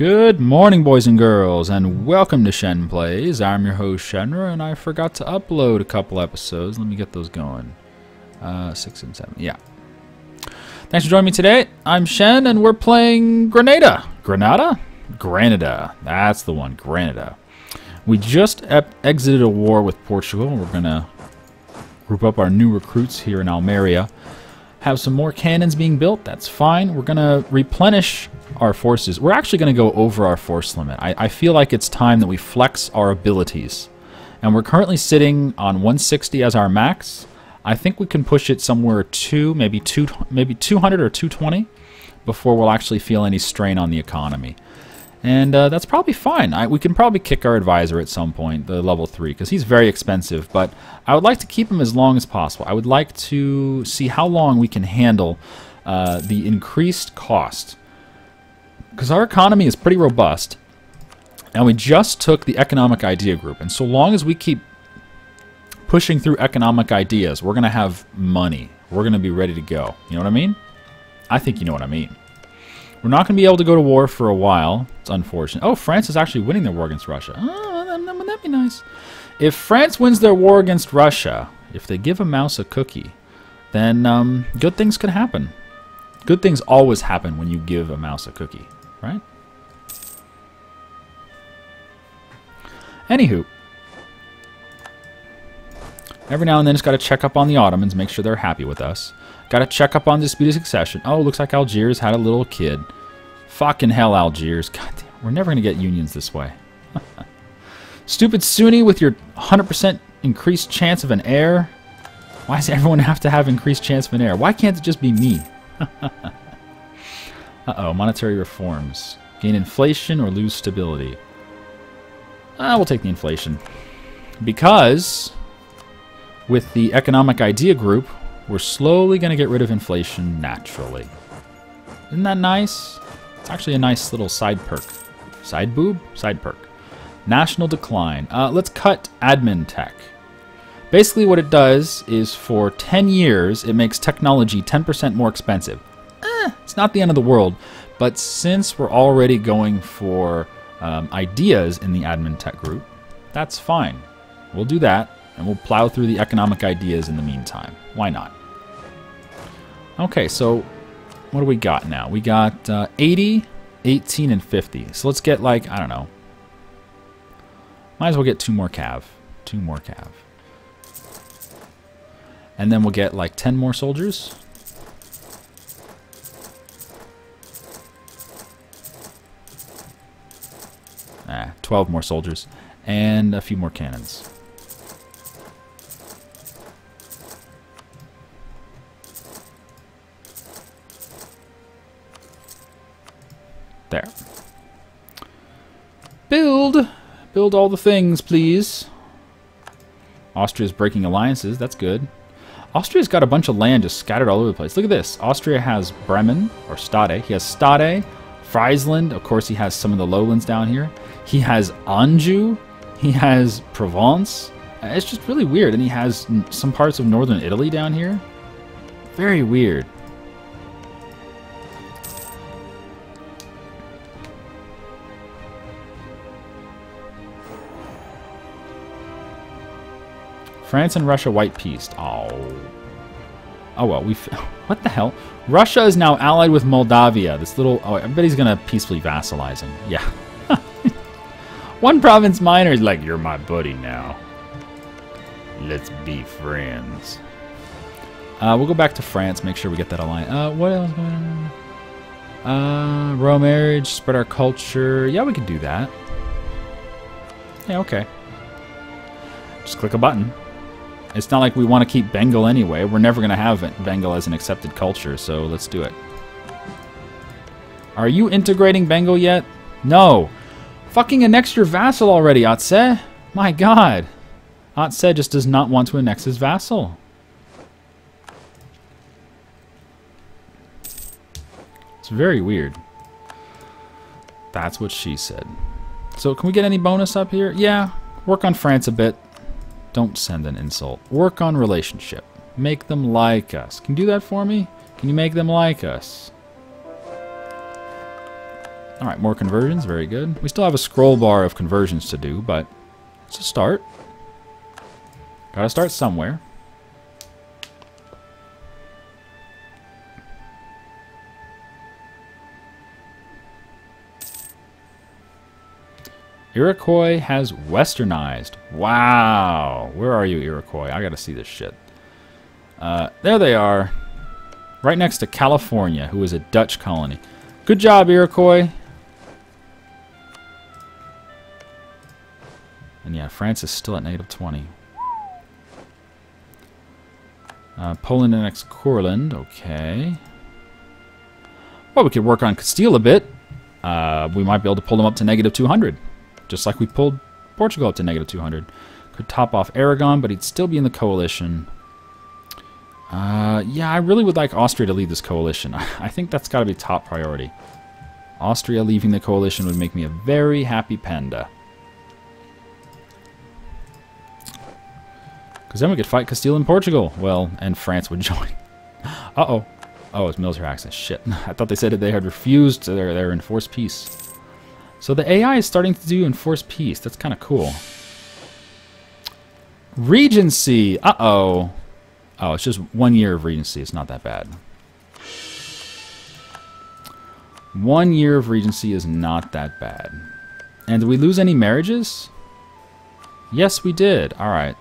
Good morning, boys and girls, and welcome to Shen Plays. I'm your host, Shenryyr, and I forgot to upload a couple episodes. Let me get those going. Uh, six and seven, yeah. Thanks for joining me today. I'm Shen, and we're playing Grenada. Granada? Granada. That's the one, Granada. We just exited a war with Portugal. We're going to group up our new recruits here in Almeria. Have some more cannons being built. That's fine. We're going to replenish our forces. We're actually going to go over our force limit. I, I feel like it's time that we flex our abilities. And we're currently sitting on 160 as our max. I think we can push it somewhere two, maybe two, maybe 200 or 220 before we'll actually feel any strain on the economy. And uh, that's probably fine. I, we can probably kick our advisor at some point, the level 3, because he's very expensive. But I would like to keep him as long as possible. I would like to see how long we can handle uh, the increased cost because our economy is pretty robust, and we just took the economic idea group. And so long as we keep pushing through economic ideas, we're going to have money. We're going to be ready to go. You know what I mean? I think you know what I mean. We're not going to be able to go to war for a while. It's unfortunate. Oh, France is actually winning their war against Russia. Oh, that, that'd be nice. If France wins their war against Russia, if they give a mouse a cookie, then um, good things could happen. Good things always happen when you give a mouse a cookie right? Anywho, every now and then just got to check up on the Ottomans, make sure they're happy with us. Got to check up on disputed succession. Oh, looks like Algiers had a little kid. Fucking hell, Algiers. God damn, we're never going to get unions this way. Stupid Sunni with your 100% increased chance of an heir. Why does everyone have to have increased chance of an heir? Why can't it just be me? Uh-oh, monetary reforms. Gain inflation or lose stability? Ah, we'll take the inflation. Because with the economic idea group, we're slowly going to get rid of inflation naturally. Isn't that nice? It's actually a nice little side perk. Side boob? Side perk. National decline. Uh, let's cut admin tech. Basically what it does is for 10 years, it makes technology 10% more expensive it's not the end of the world. But since we're already going for um, ideas in the admin tech group, that's fine. We'll do that, and we'll plow through the economic ideas in the meantime. Why not? Okay, so what do we got now? We got uh, 80, 18, and 50. So let's get like, I don't know. Might as well get two more cav. Two more cav. And then we'll get like 10 more soldiers. Ah, 12 more soldiers. And a few more cannons. There. Build! Build all the things, please. Austria's breaking alliances. That's good. Austria's got a bunch of land just scattered all over the place. Look at this. Austria has Bremen, or Stade. He has Stade, Friesland. Of course, he has some of the lowlands down here. He has Anjou. He has Provence. Uh, it's just really weird. And he has some parts of northern Italy down here. Very weird. France and Russia white peace. Oh. Oh well, we. What the hell? Russia is now allied with Moldavia. This little. Oh, everybody's gonna peacefully vassalize him. Yeah. One province minor is like, you're my buddy now. Let's be friends. Uh, we'll go back to France, make sure we get that alliance. Uh, what else? Uh, royal marriage, spread our culture. Yeah, we can do that. Yeah, okay. Just click a button. It's not like we want to keep Bengal anyway. We're never going to have Bengal as an accepted culture, so let's do it. Are you integrating Bengal yet? No. Fucking annex your vassal already, Aceh. My god. Aceh just does not want to annex his vassal. It's very weird. That's what she said. So can we get any bonus up here? Yeah. Work on France a bit. Don't send an insult. Work on relationship. Make them like us. Can you do that for me? Can you make them like us? Alright, more conversions. Very good. We still have a scroll bar of conversions to do, but it's a start. Gotta start somewhere. Iroquois has westernized. Wow. Where are you, Iroquois? I gotta see this shit. Uh, there they are. Right next to California, who is a Dutch colony. Good job, Iroquois. And yeah, France is still at negative 20. Uh, Poland annexed Courland. Okay. Well, we could work on Castile a bit. Uh, we might be able to pull them up to negative 200. Just like we pulled Portugal up to negative 200. Could top off Aragon, but he'd still be in the coalition. Uh, yeah, I really would like Austria to lead this coalition. I think that's got to be top priority. Austria leaving the coalition would make me a very happy panda. Because then we could fight Castile and Portugal. Well, and France would join. Uh-oh. Oh, it's military access. Shit. I thought they said that they had refused their, their enforced peace. So the AI is starting to do enforced peace. That's kind of cool. Regency. Uh-oh. Oh, it's just one year of Regency. It's not that bad. One year of Regency is not that bad. And did we lose any marriages? Yes, we did. All right.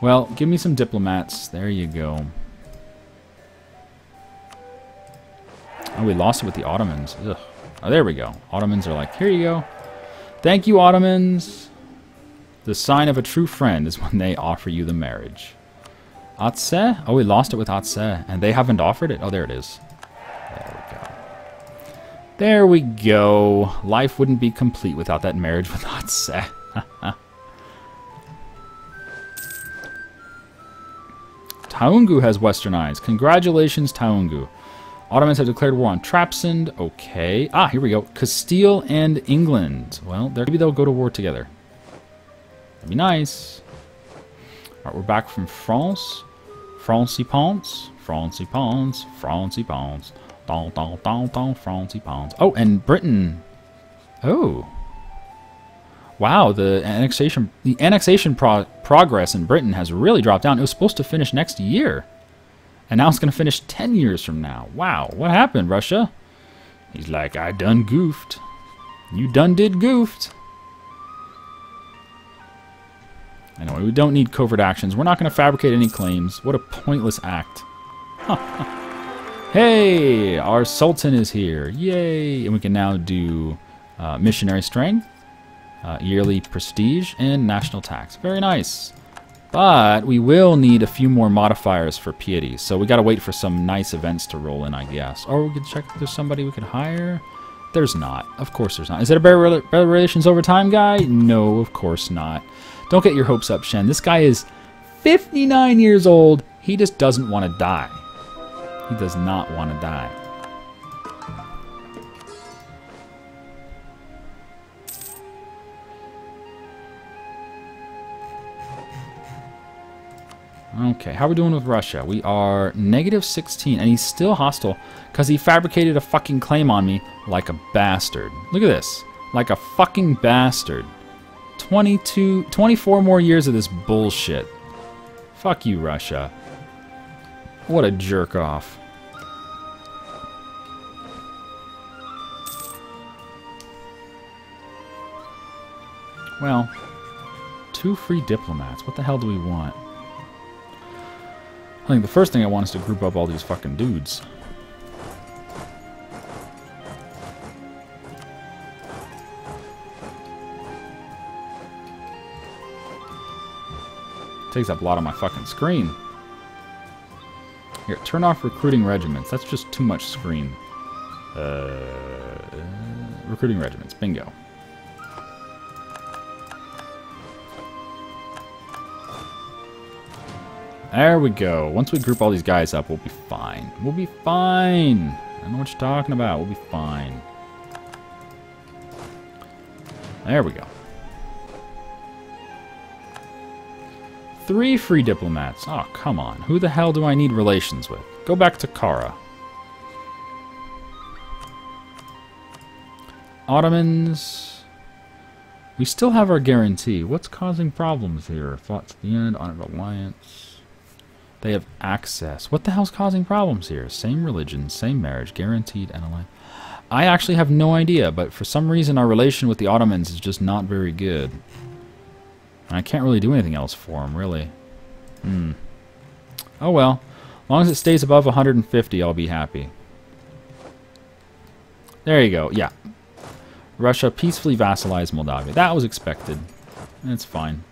Well, give me some diplomats. There you go. Oh, we lost it with the Ottomans. Ugh. Oh, there we go. Ottomans are like, here you go. Thank you, Ottomans. The sign of a true friend is when they offer you the marriage. Aceh? Oh, we lost it with Aceh, and they haven't offered it? Oh, there it is. There we go. There we go. Life wouldn't be complete without that marriage with Aceh. Taungu has westernized. Congratulations, Taungu. Ottomans have declared war on Trebizond. Okay. Ah, here we go. Castile and England. Well, maybe they'll go to war together. That'd be nice. All right, we're back from France. Francy Pons. Francy Pons. Francy Pons. Don, don, don, don, Pons. Oh, and Britain. Oh. Wow, the annexation the annexation pro progress in Britain has really dropped down. It was supposed to finish next year. And now it's going to finish 10 years from now. Wow, what happened, Russia? He's like, I done goofed. You done did goofed. Anyway, we don't need covert actions. We're not going to fabricate any claims. What a pointless act. hey, our Sultan is here. Yay. And we can now do uh, missionary strength, uh, yearly prestige, and national tax. Very nice. But we will need a few more modifiers for piety. So we got to wait for some nice events to roll in, I guess. Or we could check if there's somebody we could hire. There's not. Of course there's not. Is it a better, better relations over time guy? No, of course not. Don't get your hopes up, Shen. This guy is 59 years old. He just doesn't want to die. He does not want to die. Okay, how are we doing with Russia? We are negative 16, and he's still hostile because he fabricated a fucking claim on me like a bastard. Look at this. Like a fucking bastard. 22, 24 more years of this bullshit. Fuck you, Russia. What a jerk off. Well, two free diplomats. What the hell do we want? I think the first thing I want is to group up all these fucking dudes. Takes up a lot of my fucking screen. Here, turn off recruiting regiments. That's just too much screen. Uh, recruiting regiments. Bingo. There we go. Once we group all these guys up, we'll be fine. We'll be fine. I don't know what you're talking about. We'll be fine. There we go. Three free diplomats. Oh, come on. Who the hell do I need relations with? Go back to Kara. Ottomans. We still have our guarantee. What's causing problems here? Fought to the end. Honor of Alliance. They have access. What the hell's causing problems here? Same religion, same marriage, guaranteed and. I actually have no idea, but for some reason our relation with the Ottomans is just not very good. I can't really do anything else for them, really. Hmm. Oh well. As long as it stays above 150, I'll be happy. There you go. Yeah. Russia peacefully vassalized Moldavia. That was expected. It's fine.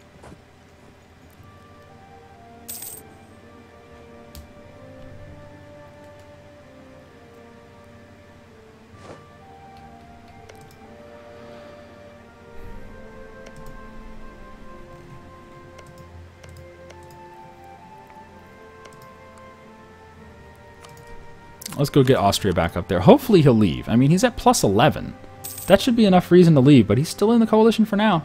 Let's go get Austria back up there. Hopefully he'll leave. I mean, he's at plus 11. That should be enough reason to leave, but he's still in the coalition for now.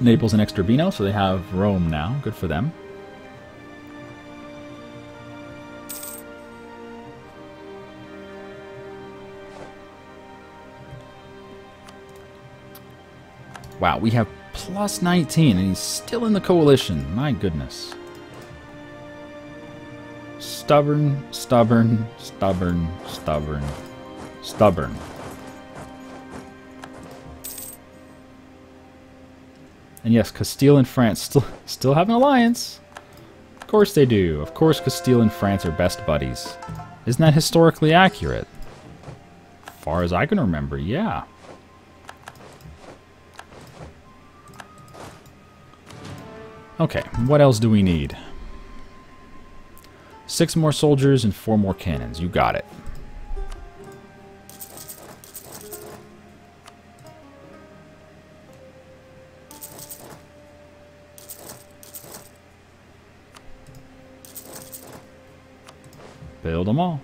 Naples and Extrabino, so they have Rome now. Good for them. Wow, we have plus 19, and he's still in the coalition. My goodness. Stubborn, stubborn, stubborn, stubborn, stubborn. And yes, Castile and France still still have an alliance. Of course they do. Of course Castile and France are best buddies. Isn't that historically accurate? Far as I can remember, yeah. Okay, what else do we need? Six more soldiers and four more cannons. You got it. Build them all.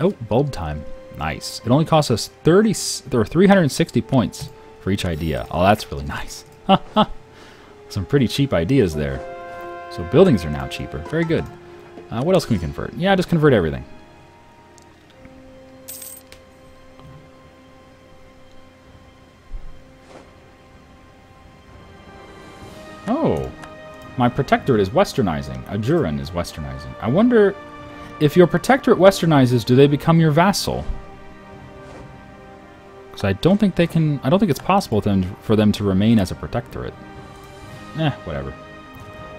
Oh, bulb time. Nice. It only costs us 30 or 360 points for each idea. Oh, that's really nice. Some pretty cheap ideas there. So buildings are now cheaper. Very good. Uh, what else can we convert? Yeah, just convert everything. Oh, my protectorate is westernizing. Ajuran is westernizing. I wonder if your protectorate westernizes, do they become your vassal? So I don't think they can... I don't think it's possible them, for them to remain as a protectorate. Eh, whatever.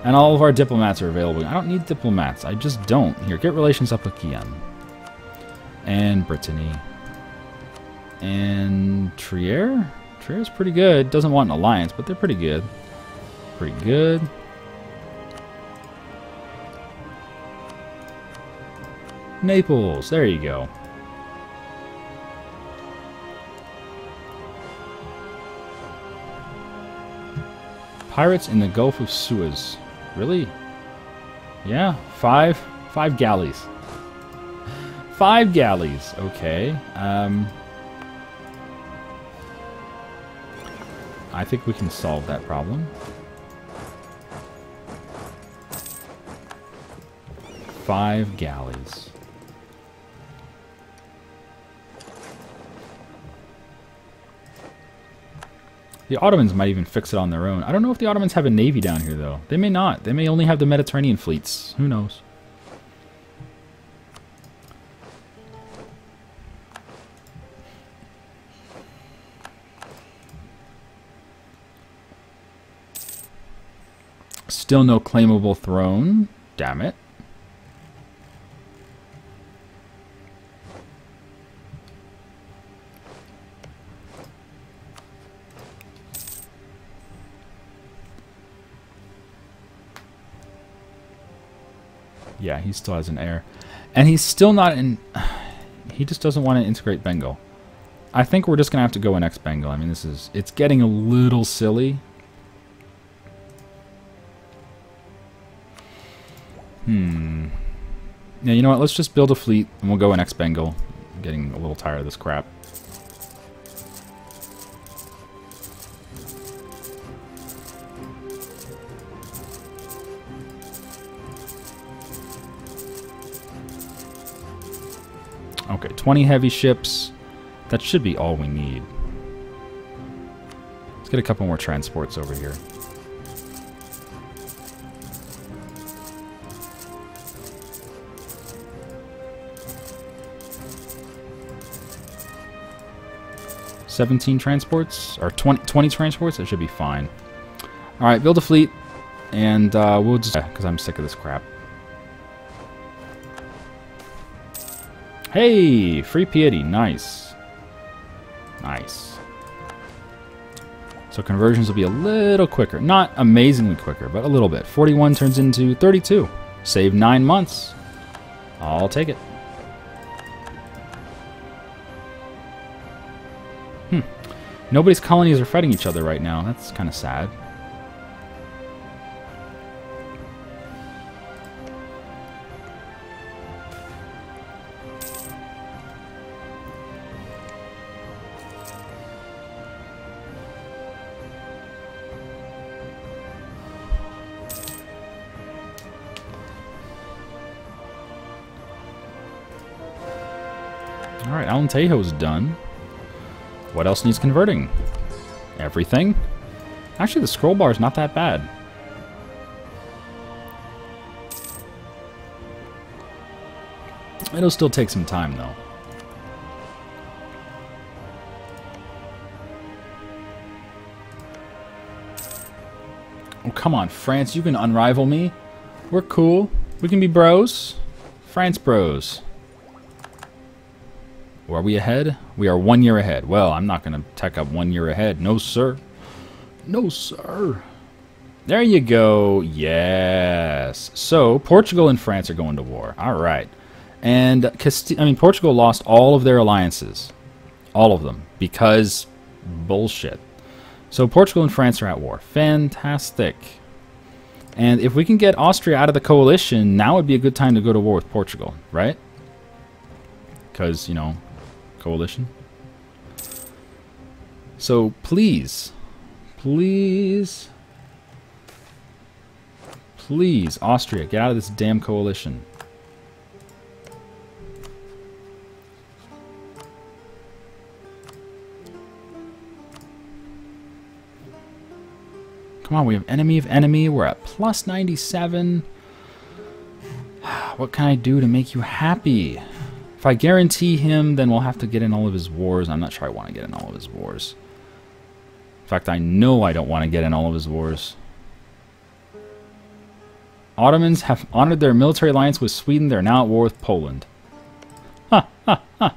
And all of our diplomats are available. I don't need diplomats. I just don't. Here, get relations up with Guyenne. And Brittany. And Trier? Trier's pretty good. Doesn't want an alliance, but they're pretty good. Pretty good. Naples. There you go. Pirates in the Gulf of Suez. Really? Yeah, five. Five galleys. Five galleys. Okay. Um, I think we can solve that problem. Five galleys. The Ottomans might even fix it on their own. I don't know if the Ottomans have a navy down here, though. They may not. They may only have the Mediterranean fleets. Who knows? Still no claimable throne. Damn it. He still has an heir. And he's still not in... He just doesn't want to integrate Bengal. I think we're just going to have to go next Bengal. I mean, this is... It's getting a little silly. Hmm. Yeah, you know what? Let's just build a fleet and we'll go next Bengal. Getting a little tired of this crap. Okay, 20 heavy ships. That should be all we need. Let's get a couple more transports over here. Seventeen transports or 20, 20 transports. That should be fine. All right, build a fleet, and uh, we'll just because I'm sick of this crap. Hey, free piety, nice. Nice. So conversions will be a little quicker. Not amazingly quicker, but a little bit. 41 turns into 32. Save nine months. I'll take it. Hmm. Nobody's colonies are fighting each other right now. That's kind of sad. Alright, Alan Alentejo's done. What else needs converting? Everything? Actually, the scroll bar is not that bad. It'll still take some time, though. Oh, come on, France, you can unrival me. We're cool. We can be bros. France bros. Are we ahead? We are one year ahead. Well, I'm not going to tech up one year ahead. No, sir. No, sir. There you go. Yes. So, Portugal and France are going to war. All right. And, Casti I mean, Portugal lost all of their alliances. All of them. Because bullshit. So, Portugal and France are at war. Fantastic. And if we can get Austria out of the coalition, now would be a good time to go to war with Portugal, right? Because, you know, coalition. So please, please, please, Austria, get out of this damn coalition. Come on, we have enemy of enemy. We're at plus 97. What can I do to make you happy? If I guarantee him, then we'll have to get in all of his wars. I'm not sure I want to get in all of his wars. In fact, I know I don't want to get in all of his wars. Ottomans have honored their military alliance with Sweden. They're now at war with Poland. Ha, ha, ha.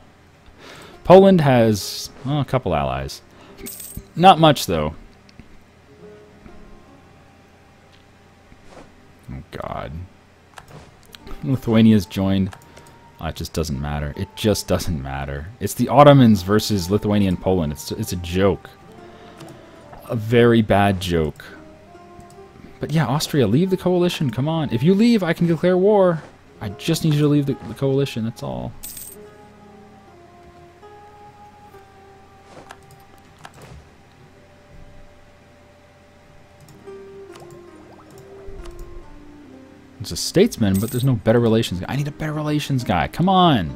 Poland has well, a couple allies. Not much, though. Oh, God. Lithuania's joined. Oh, it just doesn't matter. It just doesn't matter. It's the Ottomans versus Lithuania and Poland. It's, it's a joke. A very bad joke. But yeah, Austria, leave the coalition. Come on. If you leave, I can declare war. I just need you to leave the, the coalition. That's all. He's a statesman, but there's no better relations guy. I need a better relations guy. Come on.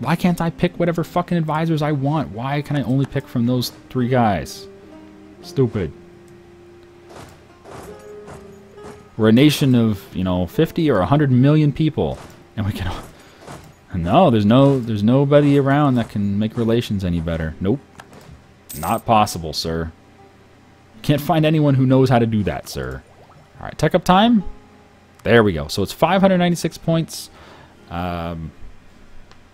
Why can't I pick whatever fucking advisors I want? Why can I only pick from those three guys? Stupid. We're a nation of, you know, 50 or 100 million people. And we can... No, there's no, there's nobody around that can make relations any better. Nope. Not possible, sir. Can't find anyone who knows how to do that, sir. Alright, tech up time? There we go. So it's 596 points. Um,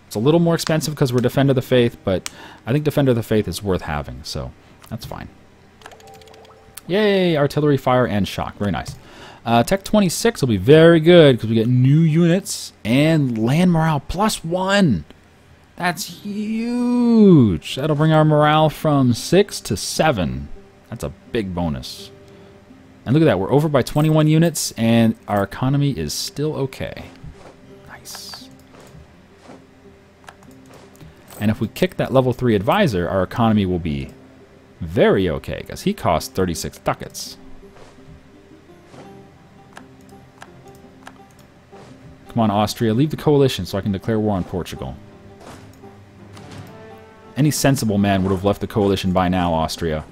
it's a little more expensive because we're Defender of the Faith, but I think Defender of the Faith is worth having, so that's fine. Yay! Artillery, fire, and shock. Very nice. Uh, Tech 26 will be very good because we get new units and land morale plus one. That's huge. That'll bring our morale from 6 to 7. That's a big bonus. And look at that, we're over by 21 units, and our economy is still okay. Nice. And if we kick that level 3 advisor, our economy will be very okay, because he costs 36 ducats. Come on, Austria, leave the coalition so I can declare war on Portugal. Any sensible man would have left the coalition by now, Austria.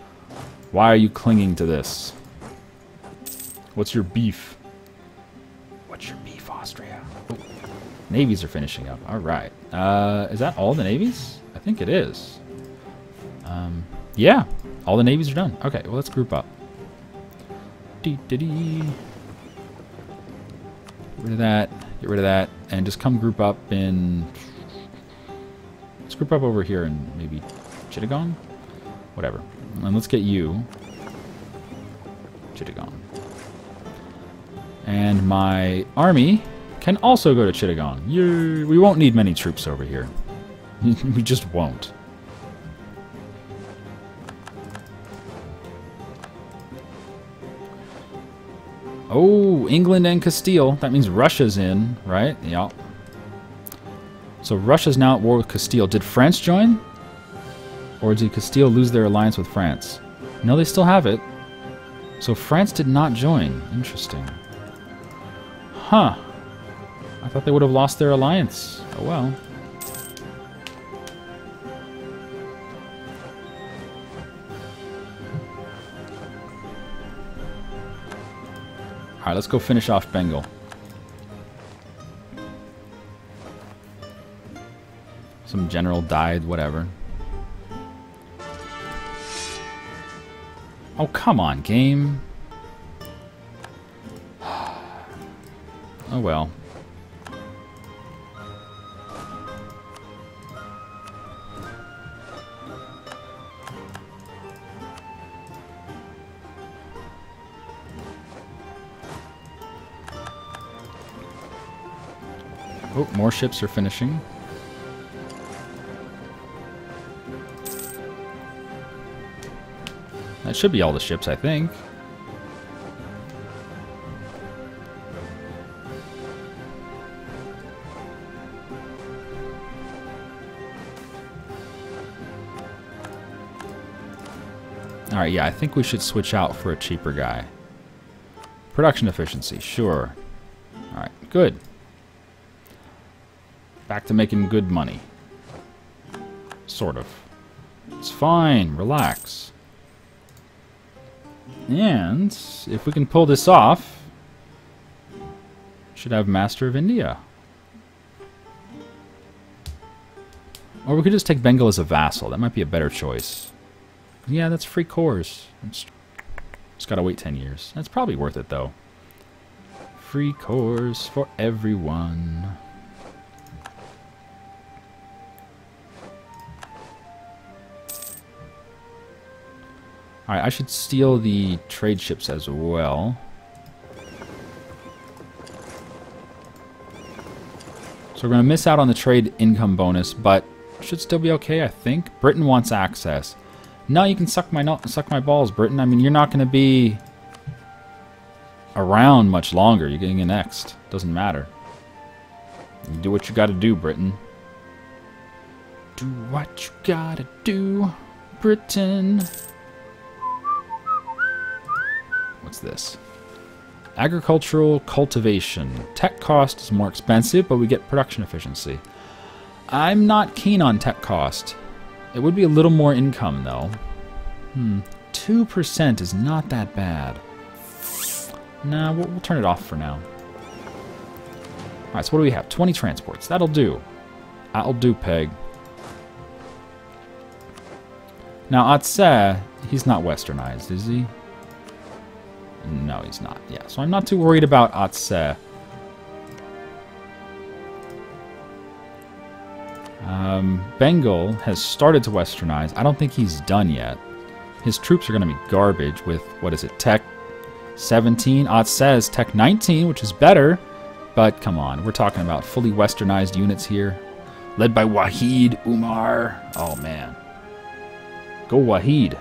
Why are you clinging to this? What's your beef? What's your beef, Austria? Navies are finishing up. All right. Uh, is that all the navies? I think it is. Um, yeah, all the navies are done. Okay, well, let's group up. Dee -dee -dee. Get rid of that. Get rid of that. And just come group up in... Let's group up over here in maybe Chittagong? Whatever. And let's get you. Chittagong. And my army can also go to Chittagong. We won't need many troops over here. we just won't. Oh, England and Castile. That means Russia's in, right? Yeah. So Russia's now at war with Castile. Did France join? Or did Castile lose their alliance with France? No, they still have it. So France did not join. Interesting. Huh. I thought they would have lost their alliance. Oh well. Alright, let's go finish off Bengal. Some general died, whatever. Oh, come on, game. Oh well. Oh, more ships are finishing. That should be all the ships, I think. Alright, yeah, I think we should switch out for a cheaper guy. Production efficiency, sure. Alright, good. Back to making good money. Sort of. It's fine, relax. And if we can pull this off, should have Master of India. Or we could just take Bengal as a vassal. That might be a better choice. Yeah, that's free cores. It's, it's gotta wait 10 years. That's probably worth it, though. Free cores for everyone. Alright, I should steal the trade ships as well. So we're going to miss out on the trade income bonus, but should still be okay, I think. Britain wants access. No, you can suck my suck my balls, Britain. I mean, you're not going to be around much longer. You're getting an annexed. Doesn't matter. You do what you got to do, Britain. Do what you gotta do, Britain. What's this? Agricultural cultivation. Tech cost is more expensive, but we get production efficiency. I'm not keen on tech cost. It would be a little more income, though. Hmm. 2% is not that bad. Nah, we'll, we'll turn it off for now. Alright, so what do we have? 20 transports. That'll do. That'll do, Peg. Now, Aceh, he's not westernized, is he? No, he's not. Yeah, so I'm not too worried about Aceh. Um, Bengal has started to westernize. I don't think he's done yet. His troops are going to be garbage with, what is it, Tech 17? Ott says Tech 19, which is better. But come on, we're talking about fully westernized units here. Led by Wahid Umar. Oh, man. Go Wahid.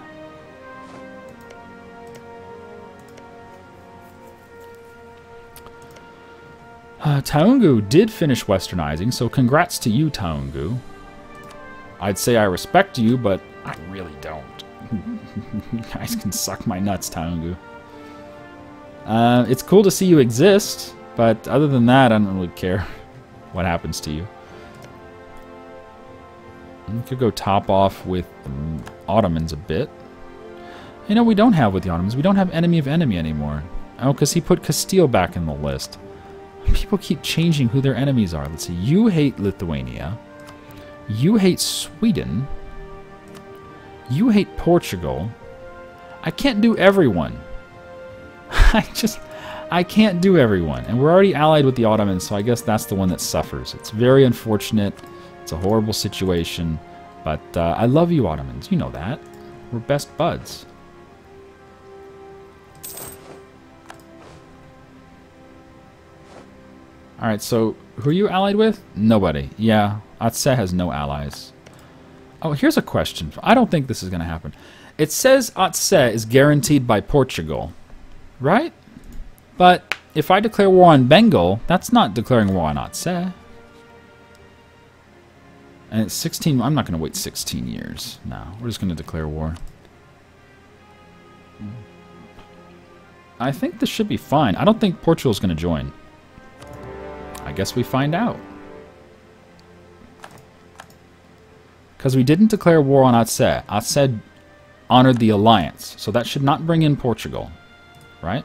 Uh, Taungu did finish westernizing, so congrats to you, Taungu. I'd say I respect you, but I really don't. you guys can suck my nuts, Taungu. Uh, it's cool to see you exist, but other than that, I don't really care what happens to you. We could go top off with the Ottomans a bit. You know, we don't have with the Ottomans. We don't have enemy of enemy anymore. Oh, because he put Castile back in the list. People keep changing who their enemies are. Let's see. You hate Lithuania. You hate Sweden. You hate Portugal. I can't do everyone. I just... I can't do everyone. And we're already allied with the Ottomans, so I guess that's the one that suffers. It's very unfortunate. It's a horrible situation. But uh, I love you, Ottomans. You know that. We're best buds. Alright, so who are you allied with? Nobody. Yeah, Aceh has no allies. Oh, here's a question. I don't think this is going to happen. It says Aceh is guaranteed by Portugal, right? But if I declare war on Bengal, that's not declaring war on Aceh. And it's 16, I'm not going to wait 16 years. No, we're just going to declare war. I think this should be fine. I don't think Portugal's going to join. I guess we find out. Because we didn't declare war on Aceh. Aceh honored the alliance. So that should not bring in Portugal. Right?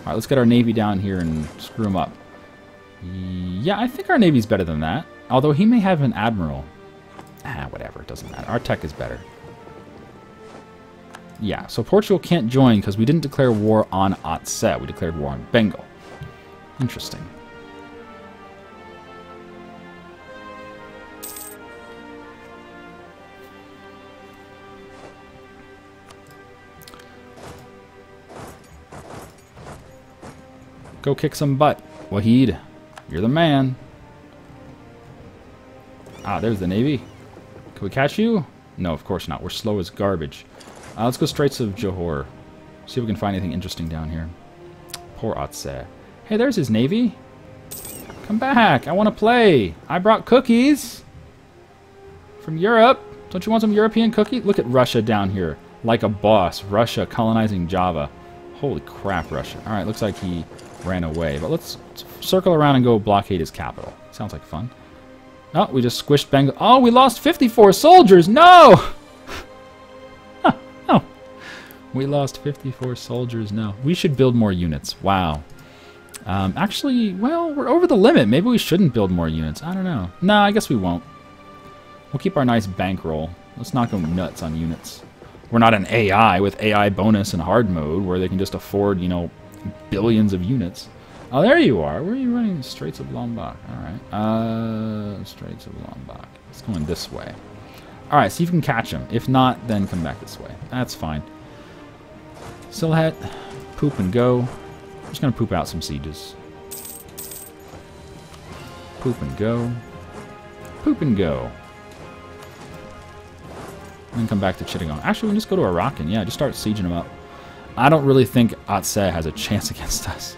Alright, let's get our navy down here and screw them up. Yeah, I think our navy's better than that. Although he may have an admiral. Ah, whatever. It doesn't matter. Our tech is better. Yeah, so Portugal can't join because we didn't declare war on Aceh. We declared war on Bengal. Interesting. Go kick some butt. Wahid, you're the man. Ah, there's the Navy. Can we catch you? No, of course not. We're slow as garbage. Uh, let's go Straits of Johor. See if we can find anything interesting down here. Poor Aceh. Hey, there's his Navy. Come back. I want to play. I brought cookies. From Europe. Don't you want some European cookie? Look at Russia down here. Like a boss. Russia colonizing Java. Holy crap, Russia. Alright, looks like he ran away. But let's circle around and go blockade his capital. Sounds like fun. Oh, we just squished Bengal. Oh, we lost 54 soldiers. No! oh. We lost 54 soldiers. No. We should build more units. Wow. Um, actually, well, we're over the limit. Maybe we shouldn't build more units. I don't know. No, I guess we won't. We'll keep our nice bankroll. Let's not go nuts on units. We're not an AI with AI bonus and hard mode where they can just afford, you know, billions of units. Oh, there you are. Where are you running? Straits of Lombok. All right. Uh, Straits of Lombok. It's going this way. All right, see if you can catch him. If not, then come back this way. That's fine. Sylhet, poop and go. I'm just going to poop out some sieges. Poop and go. Poop and go. And then come back to Chittagong. Actually, we can just go to Arakan. Yeah, just start sieging them up. I don't really think Aceh has a chance against us.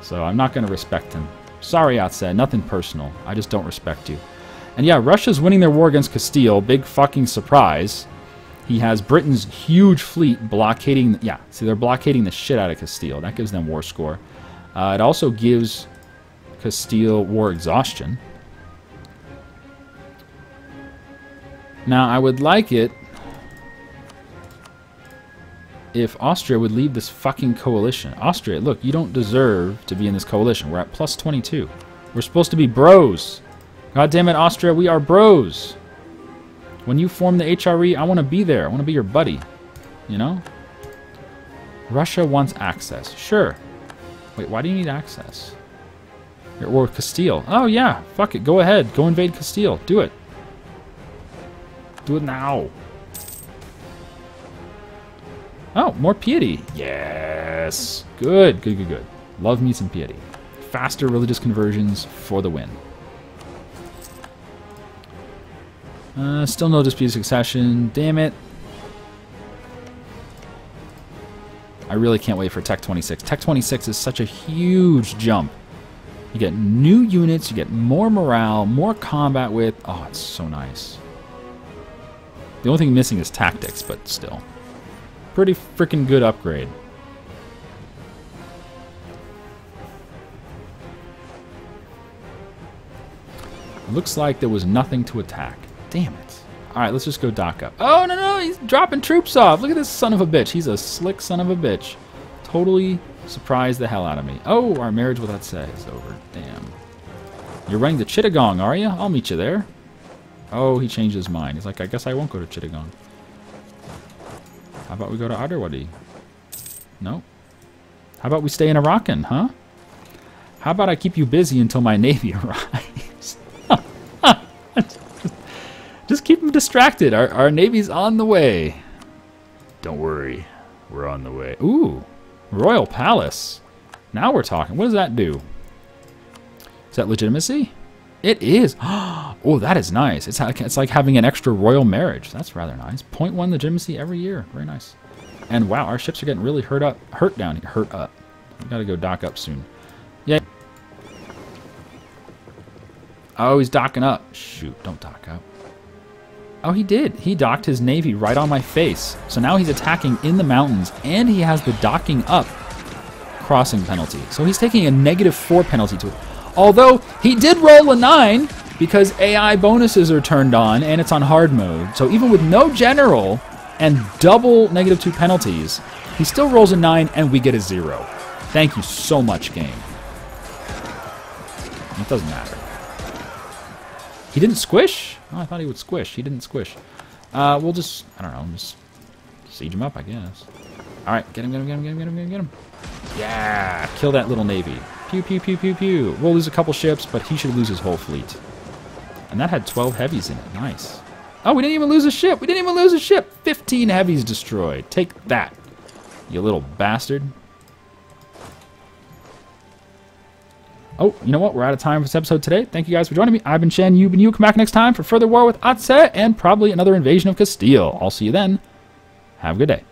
so I'm not going to respect him. Sorry, Aceh. Nothing personal. I just don't respect you. And yeah, Russia's winning their war against Castile. Big fucking surprise. He has Britain's huge fleet blockading... Yeah, see, they're blockading the shit out of Castile. That gives them war score. Uh, it also gives Castile war exhaustion. Now, I would like it if Austria would leave this fucking coalition. Austria, look, you don't deserve to be in this coalition. We're at plus 22. We're supposed to be bros. God damn it, Austria, we are bros. When you form the HRE, I want to be there. I want to be your buddy. You know? Russia wants access. Sure. Wait, why do you need access? Or Castile. Oh, yeah. Fuck it. Go ahead. Go invade Castile. Do it. Do it now. Oh, more piety. Yes. Good, good, good, good. Love me some piety. Faster religious conversions for the win. Uh, still no dispute succession. Damn it. I really can't wait for Tech 26. Tech 26 is such a huge jump. You get new units, you get more morale, more combat width. Oh, it's so nice. The only thing missing is tactics, but still pretty freaking good upgrade. Looks like there was nothing to attack. Damn it. Alright, let's just go dock up. Oh, no, no, he's dropping troops off. Look at this son of a bitch. He's a slick son of a bitch. Totally surprised the hell out of me. Oh, our marriage with Aceh is over. Damn. You're running to Chittagong, are you? I'll meet you there. Oh, he changed his mind. He's like, I guess I won't go to Chittagong. How about we go to Adarwadi? No. How about we stay in Arakan, huh? How about I keep you busy until my navy arrives? Just keep them distracted. Our, our navy's on the way. Don't worry. We're on the way. Ooh. Royal Palace. Now we're talking. What does that do? Is that legitimacy? It is. Oh, that is nice. It's, it's like having an extra royal marriage. That's rather nice. 0.1 legitimacy every year. Very nice. And wow, our ships are getting really hurt up. Hurt down here. Hurt up. We gotta go dock up soon. Yeah. Oh, he's docking up. Shoot, don't dock up. Oh, he did. He docked his navy right on my face. So now he's attacking in the mountains, and he has the docking up crossing penalty. So he's taking a negative 4 penalty to it. Although, he did roll a 9 because AI bonuses are turned on, and it's on hard mode. So even with no general and double negative 2 penalties, he still rolls a 9, and we get a 0. Thank you so much, game. It doesn't matter. He didn't squish? Oh, I thought he would squish. He didn't squish. Uh, we'll just, I don't know, just siege him up, I guess. Alright, get him, get him, get him, get him, get him, get him, Yeah! Kill that little navy. Pew, pew, pew, pew, pew. We'll lose a couple ships, but he should lose his whole fleet. And that had 12 heavies in it. Nice. Oh, we didn't even lose a ship. We didn't even lose a ship. 15 heavies destroyed. Take that, you little bastard. Oh, you know what? We're out of time for this episode today. Thank you guys for joining me. I've been Shen, you've been you. Come back next time for further war with Aceh and probably another invasion of Castile. I'll see you then. Have a good day.